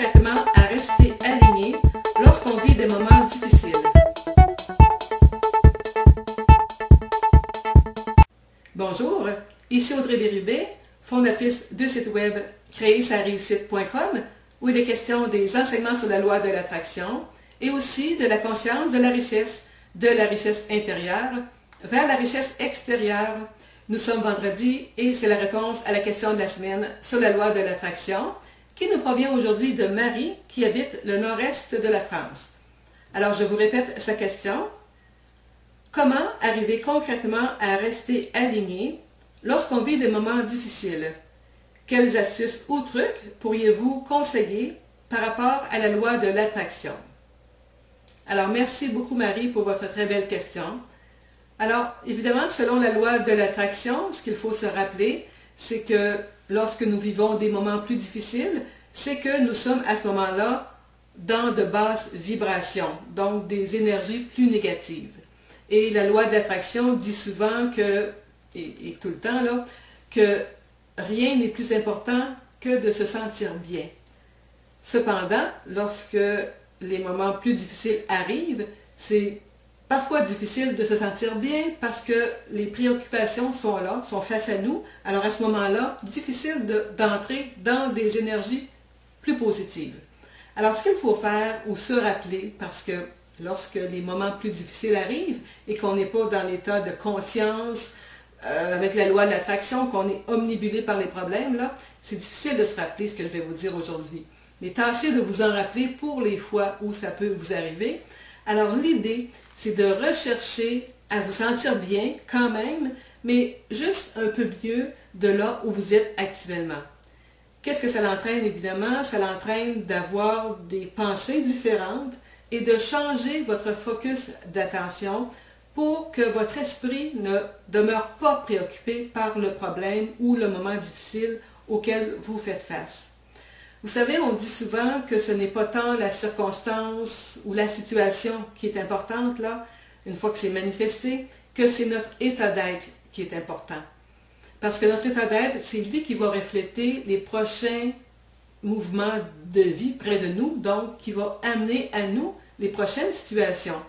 à rester aligné lorsqu'on vit des moments difficiles. Bonjour, ici Audrey Bérubé, fondatrice du site web créersareussite.com où il est question des enseignements sur la loi de l'attraction et aussi de la conscience de la richesse, de la richesse intérieure vers la richesse extérieure. Nous sommes vendredi et c'est la réponse à la question de la semaine sur la loi de l'attraction qui nous provient aujourd'hui de Marie qui habite le nord-est de la France? Alors je vous répète sa question. Comment arriver concrètement à rester aligné lorsqu'on vit des moments difficiles? Quelles astuces ou trucs pourriez-vous conseiller par rapport à la loi de l'attraction? Alors, merci beaucoup Marie pour votre très belle question. Alors, évidemment, selon la loi de l'attraction, ce qu'il faut se rappeler, c'est que lorsque nous vivons des moments plus difficiles, c'est que nous sommes à ce moment-là dans de basses vibrations, donc des énergies plus négatives. Et la loi de l'attraction dit souvent que, et, tout le temps là, que rien n'est plus important que de se sentir bien. Cependant, lorsque les moments plus difficiles arrivent, c'est parfois difficile de se sentir bien parce que les préoccupations sont là, sont face à nous. Alors à ce moment-là, difficile d'entrer dans des énergies plus positives. Alors ce qu'il faut faire ou se rappeler, parce que lorsque les moments plus difficiles arrivent et qu'on n'est pas dans l'état de conscience, euh, avec la loi de l'attraction, qu'on est omnibulé par les problèmes, là, c'est difficile de se rappeler ce que je vais vous dire aujourd'hui. Mais tâchez de vous en rappeler pour les fois où ça peut vous arriver. Alors l'idée, c'est de rechercher à vous sentir bien quand même, mais juste un peu mieux de là où vous êtes actuellement. Qu'est-ce que ça l'entraîne? Évidemment? Ça l'entraîne d'avoir des pensées différentes et de changer votre focus d'attention pour que votre esprit ne demeure pas préoccupé par le problème ou le moment difficile auquel vous faites face. Vous savez, on dit souvent que ce n'est pas tant la circonstance ou la situation qui est importante, là, une fois que c'est manifesté, que c'est notre état d'être qui est important. Parce que notre état d'être, c'est lui qui va refléter les prochains mouvements de vie près de nous, donc qui va amener à nous les prochaines situations.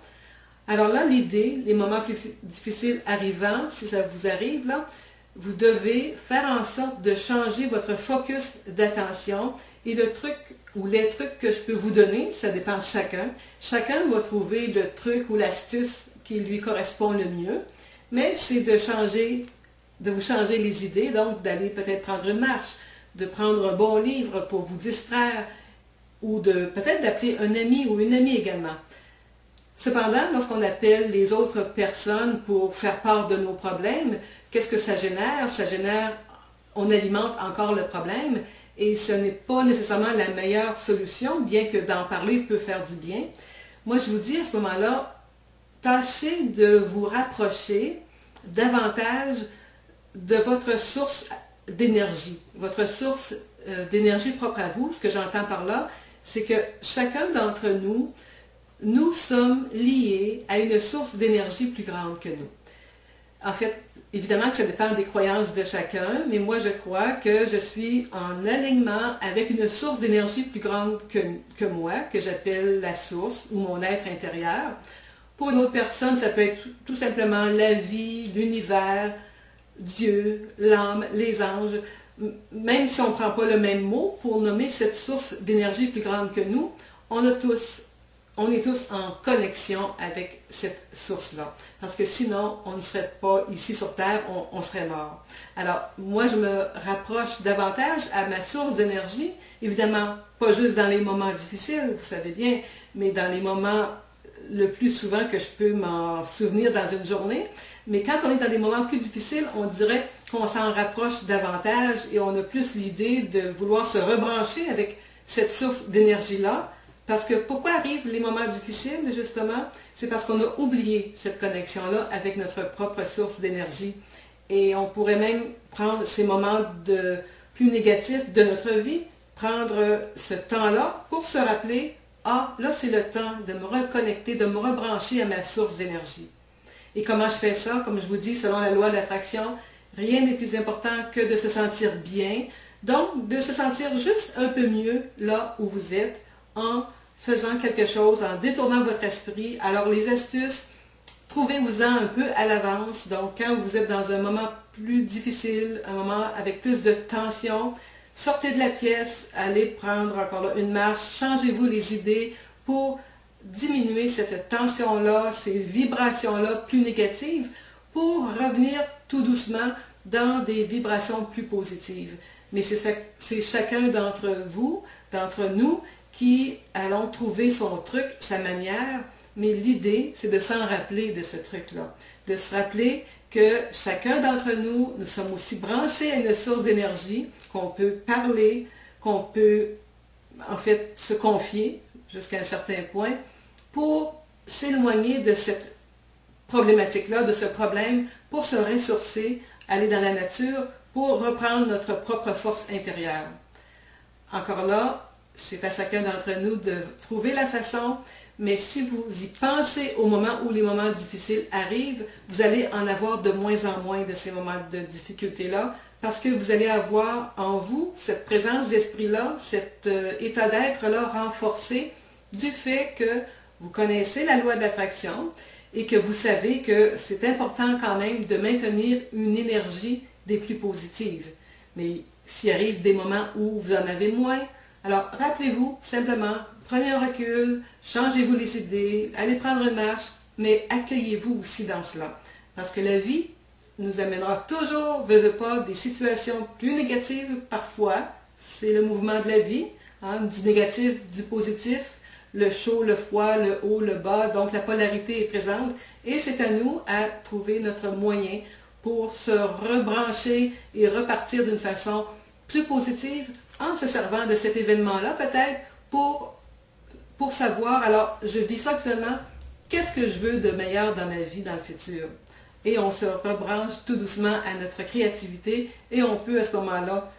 Alors là, l'idée, les moments plus difficiles arrivant, si ça vous arrive, là, vous devez faire en sorte de changer votre focus d'attention et le truc ou les trucs que je peux vous donner, ça dépend de chacun. Chacun va trouver le truc ou l'astuce qui lui correspond le mieux, mais c'est de changer, de vous changer les idées, donc d'aller peut-être prendre une marche, de prendre un bon livre pour vous distraire ou de peut-être d'appeler un ami ou une amie également. Cependant, lorsqu'on appelle les autres personnes pour faire part de nos problèmes, qu'est-ce que ça génère? Ça génère, on alimente encore le problème et ce n'est pas nécessairement la meilleure solution, bien que d'en parler peut faire du bien. Moi, je vous dis à ce moment-là, tâchez de vous rapprocher davantage de votre source d'énergie, votre source euh, d'énergie propre à vous. Ce que j'entends par là, c'est que chacun d'entre nous, nous sommes liés à une source d'énergie plus grande que nous. En fait, évidemment que ça dépend des croyances de chacun, mais moi je crois que je suis en alignement avec une source d'énergie plus grande que, moi, que j'appelle la source ou mon être intérieur. Pour une autre personne, ça peut être tout simplement la vie, l'univers, Dieu, l'âme, les anges. Même si on ne prend pas le même mot pour nommer cette source d'énergie plus grande que nous, on a tous on est tous en connexion avec cette source-là. Parce que sinon, on ne serait pas ici sur Terre, on, serait mort. Alors, moi, je me rapproche davantage à ma source d'énergie. Évidemment, pas juste dans les moments difficiles, vous savez bien, mais dans les moments le plus souvent que je peux m'en souvenir dans une journée. Mais quand on est dans des moments plus difficiles, on dirait qu'on s'en rapproche davantage et on a plus l'idée de vouloir se rebrancher avec cette source d'énergie-là parce que pourquoi arrivent les moments difficiles, justement? C'est parce qu'on a oublié cette connexion-là avec notre propre source d'énergie. Et on pourrait même prendre ces moments plus négatifs de notre vie, prendre ce temps-là pour se rappeler, ah, là c'est le temps de me reconnecter, de me rebrancher à ma source d'énergie. Et comment je fais ça? Comme je vous dis, selon la loi de l'attraction, rien n'est plus important que de se sentir bien, Donc, de se sentir juste un peu mieux là où vous êtes en faisant quelque chose, en détournant votre esprit. Alors, les astuces, trouvez-vous-en un peu à l'avance. Donc, quand vous êtes dans un moment plus difficile, un moment avec plus de tension, sortez de la pièce, allez prendre encore une marche, changez-vous les idées pour diminuer cette tension-là, ces vibrations-là plus négatives, pour revenir tout doucement dans des vibrations plus positives. Mais c'est chacun d'entre vous, d'entre nous, qui allons trouver son truc, sa manière, mais l'idée, c'est de s'en rappeler de ce truc-là, de se rappeler que chacun d'entre nous, nous sommes aussi branchés à une source d'énergie, qu'on peut parler, qu'on peut en fait se confier jusqu'à un certain point pour s'éloigner de cette problématique-là, de ce problème, pour se ressourcer, aller dans la nature, pour reprendre notre propre force intérieure. Encore là, c'est à chacun d'entre nous de trouver la façon, mais si vous y pensez au moment où les moments difficiles arrivent, vous allez en avoir de moins en moins de ces moments de difficulté-là, parce que vous allez avoir en vous cette présence d'esprit-là, cet euh, état d'être-là renforcé du fait que vous connaissez la loi de l'attraction et que vous savez que c'est important quand même de maintenir une énergie des plus positives. Mais s'il arrive des moments où vous en avez moins, alors rappelez-vous simplement, prenez un recul, changez-vous les idées, allez prendre une marche, mais accueillez-vous aussi dans cela. Parce que la vie nous amènera toujours, veut, pas, des situations plus négatives parfois. C'est le mouvement de la vie, hein, du négatif, du positif le chaud, le froid, le haut, le bas. Donc la polarité est présente et c'est à nous à trouver notre moyen pour se rebrancher et repartir d'une façon plus positive en se servant de cet événement-là peut-être pour, savoir, alors je vis ça actuellement, qu'est-ce que je veux de meilleur dans ma vie dans le futur? Et on se rebranche tout doucement à notre créativité et on peut à ce moment-là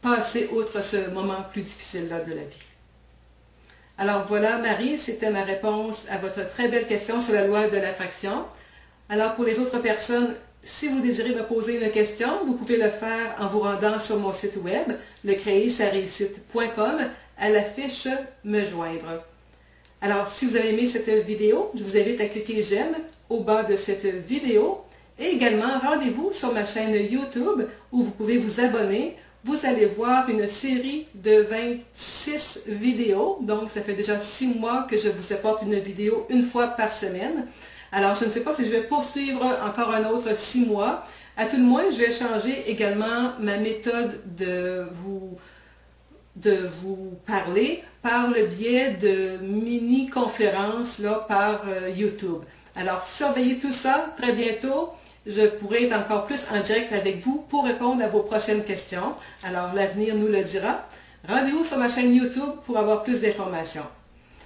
passer outre ce moment plus difficile-là de la vie. Alors voilà, Marie, c'était ma réponse à votre très belle question sur la loi de l'attraction. Alors pour les autres personnes, si vous désirez me poser une question, vous pouvez le faire en vous rendant sur mon site web, le à la fiche Me joindre. Alors, si vous avez aimé cette vidéo, je vous invite à cliquer j'aime au bas de cette vidéo et également rendez-vous sur ma chaîne YouTube où vous pouvez vous abonner vous allez voir une série de 26 vidéos. Donc, ça fait déjà 6 mois que je vous apporte une vidéo une fois par semaine. Alors, je ne sais pas si je vais poursuivre encore un autre 6 mois. À tout le moins, je vais changer également ma méthode de vous, de vous parler par le biais de mini-conférences par euh, YouTube. Alors, surveillez tout ça très bientôt je pourrai être encore plus en direct avec vous pour répondre à vos prochaines questions. Alors, l'avenir nous le dira. Rendez-vous sur ma chaîne YouTube pour avoir plus d'informations.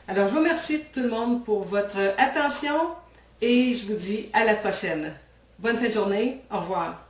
Alors, je vous remercie tout le monde pour votre attention et je vous dis à la prochaine. Bonne fin de journée. Au revoir.